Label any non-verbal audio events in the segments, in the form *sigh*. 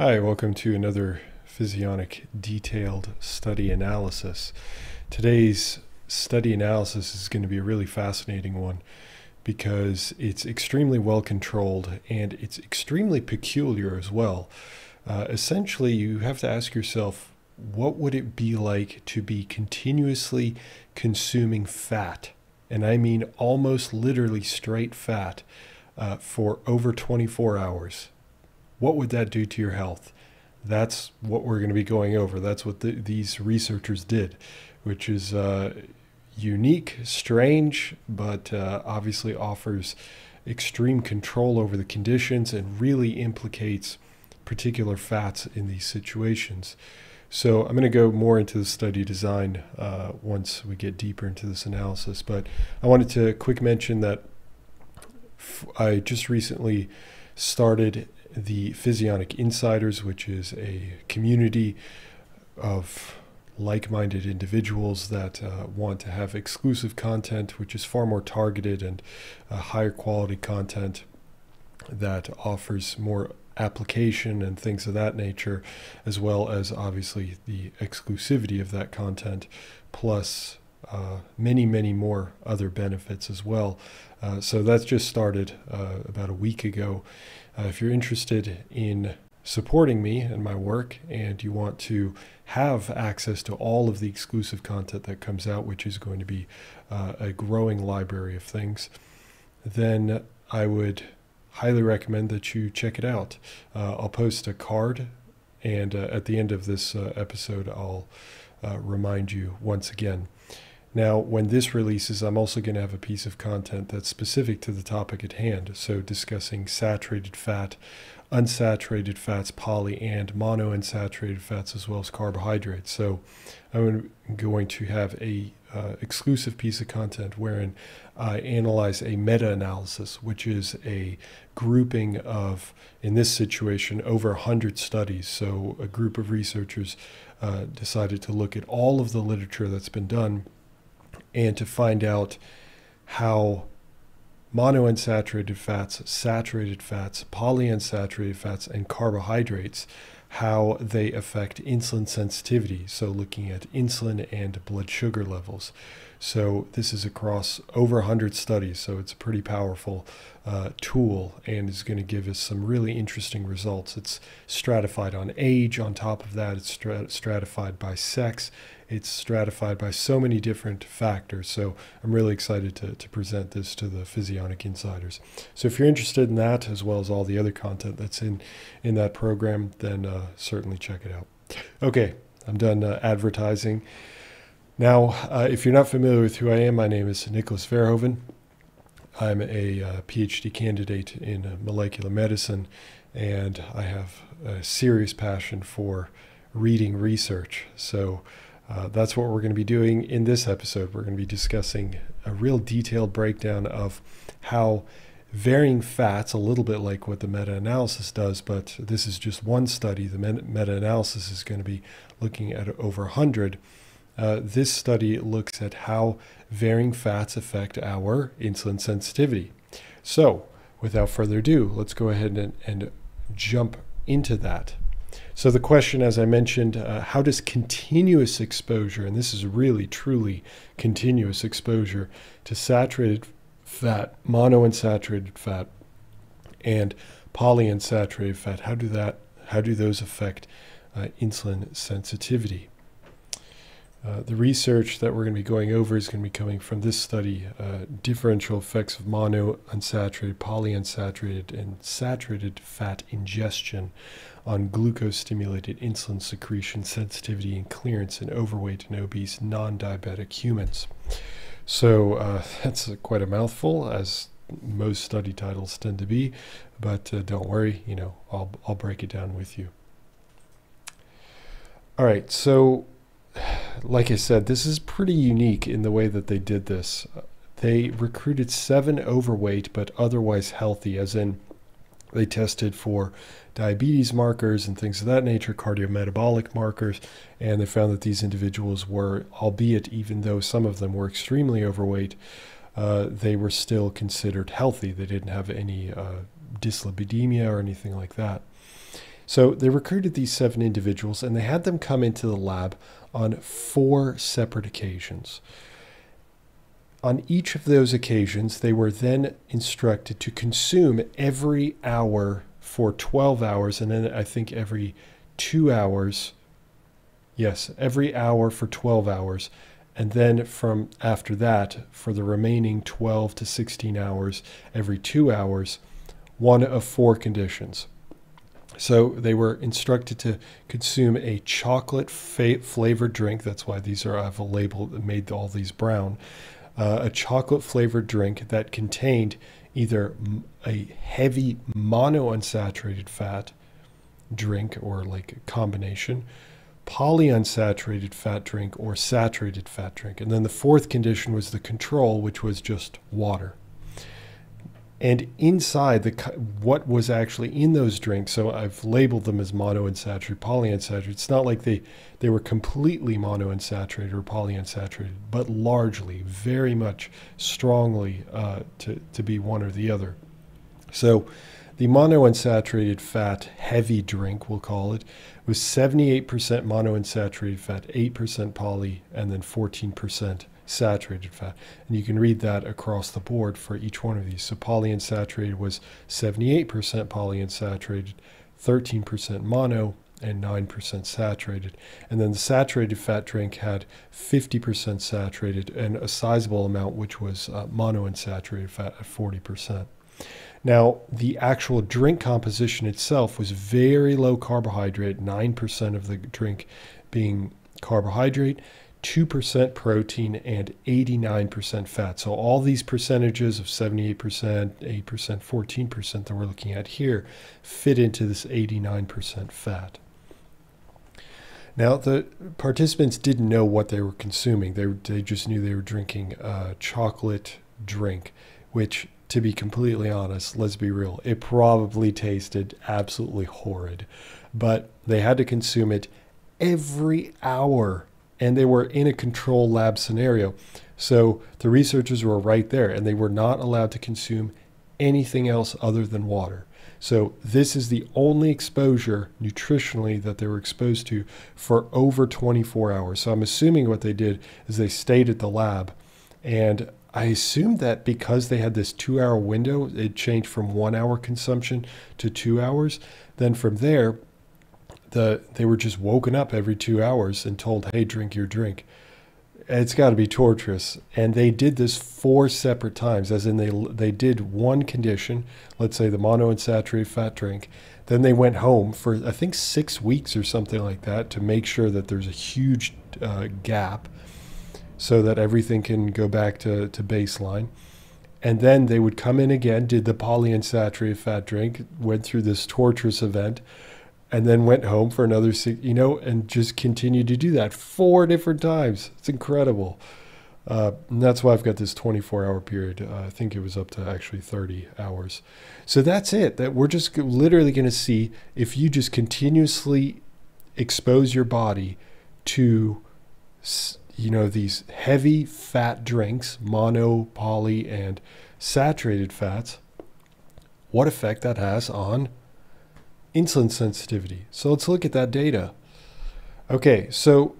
Hi, welcome to another physionic detailed study analysis. Today's study analysis is going to be a really fascinating one because it's extremely well controlled and it's extremely peculiar as well. Uh, essentially, you have to ask yourself what would it be like to be continuously consuming fat? And I mean almost literally straight fat uh, for over 24 hours. What would that do to your health? That's what we're going to be going over. That's what the, these researchers did, which is uh, unique, strange, but uh, obviously offers extreme control over the conditions and really implicates particular fats in these situations. So I'm going to go more into the study design uh, once we get deeper into this analysis. But I wanted to quick mention that I just recently started the Physionic Insiders, which is a community of like minded individuals that uh, want to have exclusive content, which is far more targeted and uh, higher quality content that offers more application and things of that nature, as well as obviously the exclusivity of that content, plus uh, many, many more other benefits as well. Uh, so that's just started uh, about a week ago. Uh, if you're interested in supporting me and my work and you want to have access to all of the exclusive content that comes out, which is going to be uh, a growing library of things, then I would highly recommend that you check it out. I'll post a card, and at the end of this episode, I'll remind you once again. Now, when this releases, I'm also going to have a piece of content that's specific to the topic at hand. So, discussing saturated fat, unsaturated fats, poly and monounsaturated fats, as well as carbohydrates. So, I'm going to have a uh, exclusive piece of content wherein I analyze a meta-analysis, which is a grouping of, in this situation, over 100 studies. So, a group of researchers uh, decided to look at all of the literature that's been done and to find out how monounsaturated fats, saturated fats, polyunsaturated fats, and carbohydrates, how they affect insulin sensitivity. So, looking at insulin and blood sugar levels. So, this is across over 100 studies, so it's a pretty powerful uh, tool and is going to give us some really interesting results. It's stratified on age, on top of that, it's stratified by sex it's stratified by so many different factors. So I'm really excited to, to present this to the Physionic Insiders. So if you're interested in that, as well as all the other content that's in, in that program, then uh, certainly check it out. Okay, I'm done uh, advertising. Now, uh, if you're not familiar with who I am, my name is Nicholas Verhoeven. I'm a uh, PhD candidate in uh, molecular medicine, and I have a serious passion for reading research. So uh, that's what we're going to be doing in this episode. We're going to be discussing a real detailed breakdown of how varying fats, a little bit like what the meta analysis does, but this is just one study. The meta analysis is going to be looking at over 100. Uh, this study looks at how varying fats affect our insulin sensitivity. So, without further ado, let's go ahead and, and jump into that. So the question, as I mentioned, uh, how does continuous exposure, and this is really truly continuous exposure to saturated fat, monounsaturated fat, and polyunsaturated fat, how do that, how do those affect uh, insulin sensitivity? Uh, the research that we're going to be going over is going to be coming from this study uh, differential effects of monounsaturated, polyunsaturated, and saturated fat ingestion on glucose stimulated insulin secretion sensitivity and clearance in overweight and obese non diabetic humans. So uh, *laughs* that's quite a mouthful, as most study titles tend to be, but uh, don't worry, you know, I'll, I'll break it down with you. All right, so like I said, this is pretty unique in the way that they did this. They recruited seven overweight but otherwise healthy, as in they tested for diabetes markers and things of that nature, cardiometabolic markers, and they found that these individuals were, albeit even though some of them were extremely overweight, uh, they were still considered healthy. They didn't have any uh, dyslipidemia or anything like that. So they recruited these seven individuals and they had them come into the lab on four separate occasions. On each of those occasions, they were then instructed to consume every hour for 12 hours, and then I think every two hours. Yes, every hour for 12 hours. And then from after that, for the remaining 12 to 16 hours, every two hours, one of four conditions. So they were instructed to consume a chocolate fa- flavored drink. That's why these are I have a label that made all these brown. Uh, a chocolate flavored drink that contained either a heavy monounsaturated fat drink or like a combination, polyunsaturated fat drink or saturated fat drink. And then the fourth condition was the control, which was just water and inside the what was actually in those drinks so i've labeled them as monounsaturated polyunsaturated. It's not like they they were completely monounsaturated or polyunsaturated but largely very much strongly uh, to, to be one or the other. So the monounsaturated fat heavy drink we'll call it was 78% monounsaturated fat 8% poly and then 14% saturated fat. And you can read that across the board for each one of these. So polyunsaturated was 78% polyunsaturated, 13% mono, and 9% saturated. And then the saturated fat drink had 50% saturated and a sizable amount, which was uh, monounsaturated fat at 40%. Now, the actual drink composition itself was very low carbohydrate, 9% of the drink being carbohydrate, 2% protein, and 89% fat. So all these percentages of 78%, 8%, 14% that we're looking at here fit into this 89% fat. Now, the participants didn't know what they were consuming. They, they just knew they were drinking a chocolate drink, which, to be completely honest, let's be real, it probably tasted absolutely horrid. But they had to consume it every hour and they were in a control lab scenario. So the researchers were right there and they were not allowed to consume anything else other than water. So this is the only exposure nutritionally that they were exposed to for over 24 hours. So I'm assuming what they did is they stayed at the lab and I assume that because they had this two hour window, it changed from one hour consumption to two hours. Then from there, the they were just woken up every two hours and told, "Hey, drink your drink." It's got to be torturous, and they did this four separate times. As in, they they did one condition, let's say the monounsaturated fat drink, then they went home for I think six weeks or something like that to make sure that there's a huge uh, gap, so that everything can go back to to baseline. And then they would come in again, did the polyunsaturated fat drink, went through this torturous event and then went home for another six, you know, and just continued to do that four different times. It's incredible. Uh, and that's why I've got this 24 hour period. Uh, I think it was up to actually 30 hours. So that's it. That we're just literally going to see if you just continuously expose your body to, you know, these heavy fat drinks, mono, poly, and saturated fats, what effect that has on insulin sensitivity. So let's look at that data. Okay, so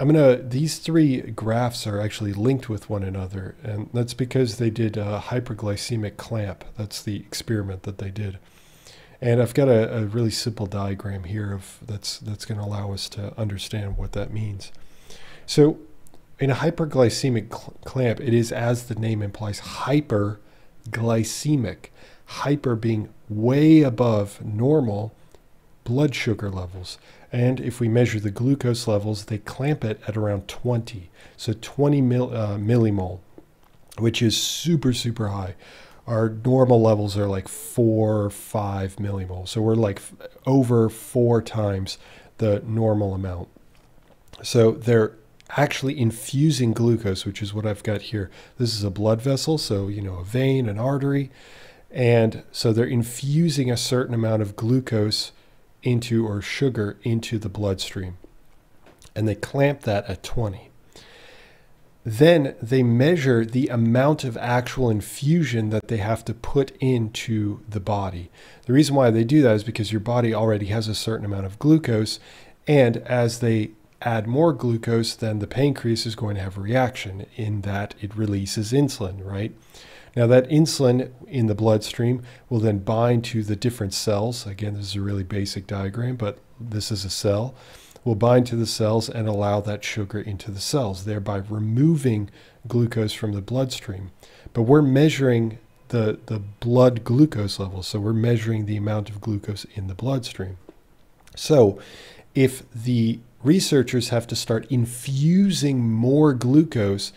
I'm gonna, these three graphs are actually linked with one another, and that's because they did a hyperglycemic clamp. That's the experiment that they did. And I've got a, a really simple diagram here of that's that's going to allow us to understand what that means. So in a hyperglycemic cl clamp, it is, as the name implies, hyperglycemic hyper being way above normal blood sugar levels. And if we measure the glucose levels, they clamp it at around 20. So 20 mil, uh, millimole, which is super, super high. Our normal levels are like four or five millimole. So we're like over four times the normal amount. So they're actually infusing glucose, which is what I've got here. This is a blood vessel, so, you know, a vein, an artery. And so they're infusing a certain amount of glucose into or sugar into the bloodstream. And they clamp that at 20. then they measure the amount of actual infusion that they have to put into the body. The reason why they do that is because your body already has a certain amount of glucose, and as they add more glucose, then the pancreas is going to have a reaction in that it releases insulin, right? Now, that insulin in the bloodstream will then bind to the different cells. Again, this is a really basic diagram, but this is a cell will bind to the cells and allow that sugar into the cells, thereby removing glucose from the bloodstream. But we're measuring the, the blood glucose level, so we're measuring the amount of glucose in the bloodstream. So if the researchers have to start infusing more glucose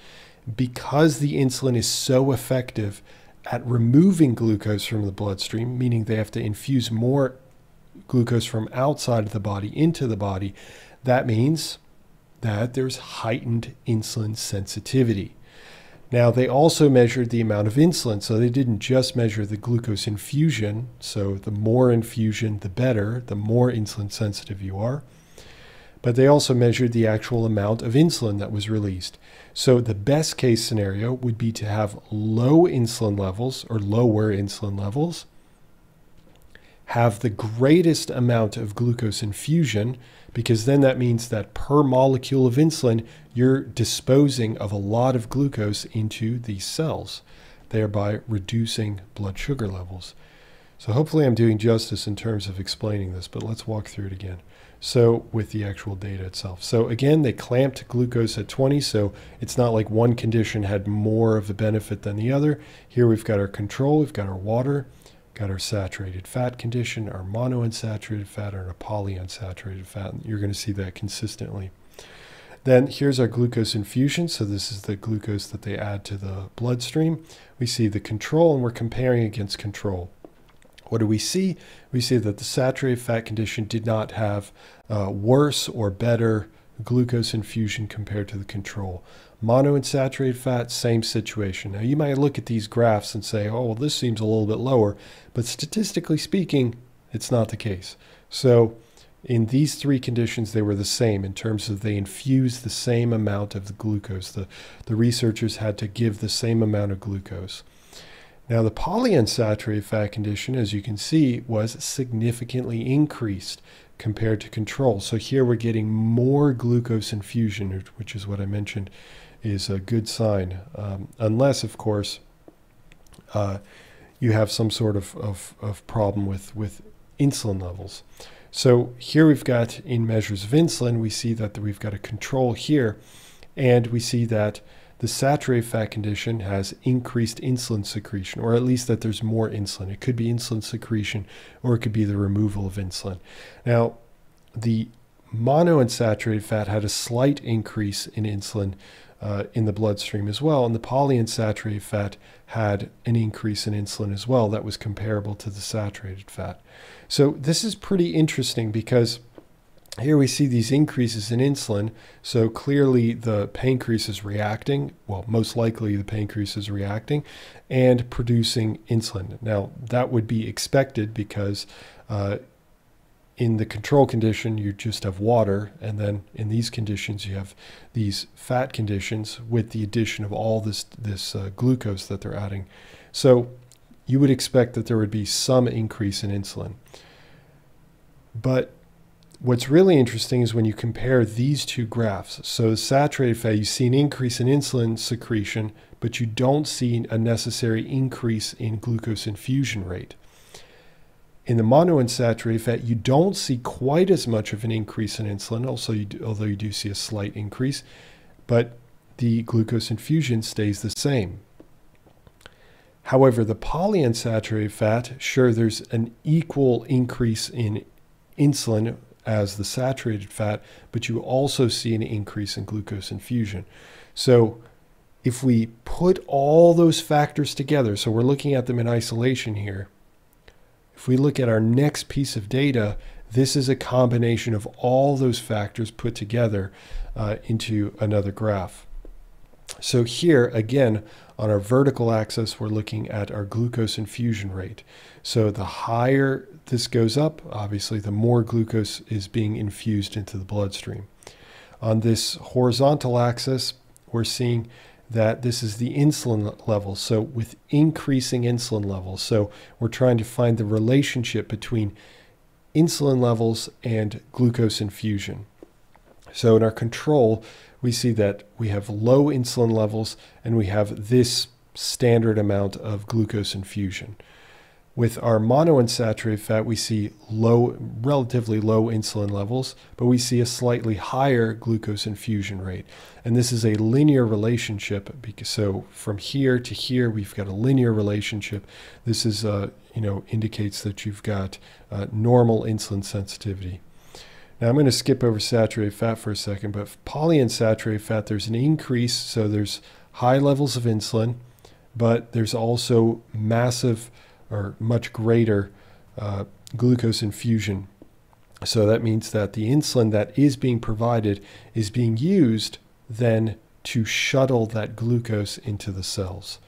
because the insulin is so effective at removing glucose from the bloodstream, meaning they have to infuse more glucose from outside of the body into the body, that means that there's heightened insulin sensitivity. Now, they also measured the amount of insulin, so they didn't just measure the glucose infusion. So, the more infusion, the better, the more insulin sensitive you are. But they also measured the actual amount of insulin that was released. So, the best case scenario would be to have low insulin levels or lower insulin levels have the greatest amount of glucose infusion because then that means that per molecule of insulin, you're disposing of a lot of glucose into these cells, thereby reducing blood sugar levels. So hopefully I'm doing justice in terms of explaining this, but let's walk through it again. So with the actual data itself. So again, they clamped glucose at 20, so it's not like one condition had more of a benefit than the other. Here we've got our control, we've got our water, got our saturated fat condition, our monounsaturated fat, or our polyunsaturated fat. You're going to see that consistently. Then here's our glucose infusion. So this is the glucose that they add to the bloodstream. We see the control, and we're comparing against control. What do we see? We see that the saturated fat condition did not have uh, worse or better glucose infusion compared to the control. Monounsaturated fat, same situation. Now, you might look at these graphs and say, oh, well, this seems a little bit lower, but statistically speaking, it's not the case. So, in these three conditions, they were the same in terms of they infused the same amount of the glucose. The, the researchers had to give the same amount of glucose. Now, the polyunsaturated fat condition, as you can see, was significantly increased compared to control. So here we're getting more glucose infusion, which is what I mentioned is a good sign, um, unless, of course, uh, you have some sort of, of, of problem with, with insulin levels. So here we've got in measures of insulin, we see that we've got a control here, and we see that the saturated fat condition has increased insulin secretion, or at least that there's more insulin. It could be insulin secretion, or it could be the removal of insulin. Now, the monounsaturated fat had a slight increase in insulin uh, in the bloodstream as well. And the polyunsaturated fat had an increase in insulin as well that was comparable to the saturated fat. So this is pretty interesting because here we see these increases in insulin. So clearly the pancreas is reacting. Well, most likely the pancreas is reacting and producing insulin. Now, that would be expected because uh, in the control condition, you just have water, and then in these conditions, you have these fat conditions with the addition of all this this uh, glucose that they're adding. So you would expect that there would be some increase in insulin. But what's really interesting is when you compare these two graphs. So saturated fat, you see an increase in insulin secretion, but you don't see a necessary increase in glucose infusion rate. In the monounsaturated fat, you don't see quite as much of an increase in insulin, also you do, although you do see a slight increase, but the glucose infusion stays the same. However, the polyunsaturated fat, sure, there's an equal increase in insulin as the saturated fat, but you also see an increase in glucose infusion. So if we put all those factors together, so we're looking at them in isolation here, if we look at our next piece of data, this is a combination of all those factors put together uh, into another graph. So here, again, on our vertical axis, we're looking at our glucose infusion rate. So the higher this goes up, obviously, the more glucose is being infused into the bloodstream. On this horizontal axis, we're seeing that this is the insulin level. So, with increasing insulin levels, so we're trying to find the relationship between insulin levels and glucose infusion. So, in our control, we see that we have low insulin levels and we have this standard amount of glucose infusion. With our monounsaturated fat, we see low, relatively low insulin levels, but we see a slightly higher glucose infusion rate. And this is a linear relationship. Because, so from here to here, we've got a linear relationship. This is, uh, you know, indicates that you've got uh, normal insulin sensitivity. Now I'm going to skip over saturated fat for a second, but polyunsaturated fat, there's an increase. So there's high levels of insulin, but there's also massive or much greater uh, glucose infusion. So that means that the insulin that is being provided is being used then to shuttle that glucose into the cells.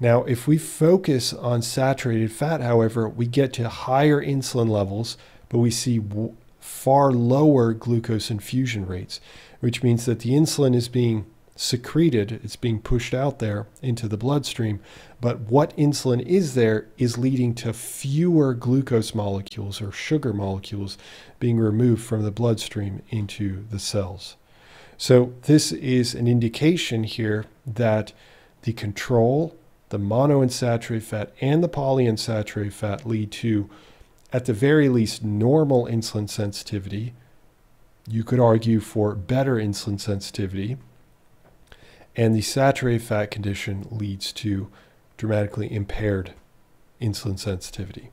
Now, if we focus on saturated fat, however, we get to higher insulin levels, but we see far lower glucose infusion rates, which means that the insulin is being secreted, it's being pushed out there into the bloodstream. But what insulin is there is leading to fewer glucose molecules or sugar molecules being removed from the bloodstream into the cells. So, this is an indication here that the control, the monounsaturated fat, and the polyunsaturated fat lead to, at the very least, normal insulin sensitivity. You could argue for better insulin sensitivity and the saturated fat condition leads to dramatically impaired insulin sensitivity.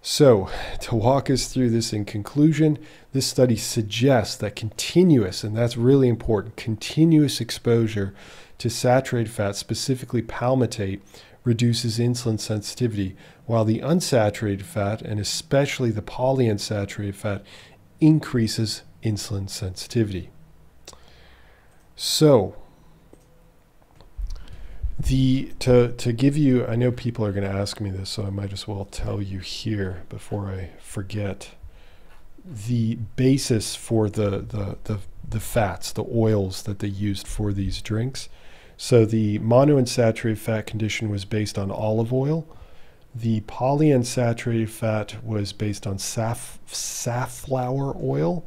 So, to walk us through this in conclusion, this study suggests that continuous, and that's really important, continuous exposure to saturated fat, specifically palmitate, reduces insulin sensitivity, while the unsaturated fat, and especially the polyunsaturated fat, increases insulin sensitivity. So, the to to give you, I know people are going to ask me this, so I might as well tell you here before I forget. The basis for the the the, the fats, the oils that they used for these drinks. So the monounsaturated fat condition was based on olive oil. The polyunsaturated fat was based on saf, safflower oil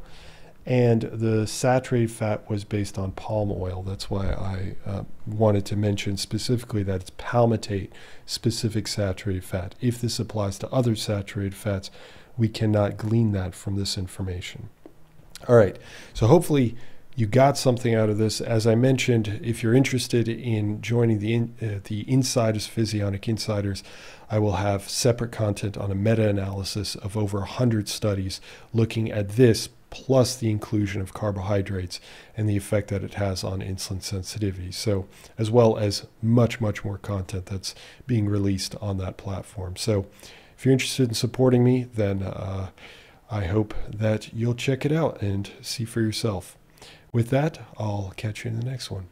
and the saturated fat was based on palm oil. That's why I uh, wanted to mention specifically that it's palmitate specific saturated fat. If this applies to other saturated fats, we cannot glean that from this information. All right, so hopefully you got something out of this. As I mentioned, if you're interested in joining the in, uh, the Insiders Physionic Insiders, I will have separate content on a meta-analysis of over 100 studies looking at this plus the inclusion of carbohydrates and the effect that it has on insulin sensitivity. So, as well as much, much more content that's being released on that platform. So, if you're interested in supporting me, then uh, I hope that you'll check it out and see for yourself. With that, I'll catch you in the next one.